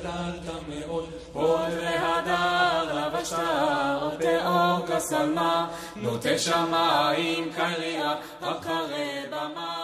גדלת מאוד. הוד והדר לבשת עותאו כשלמה, נוטה שמיים קריאה, אחרי במה